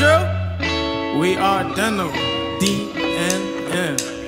We are Denim. D N M.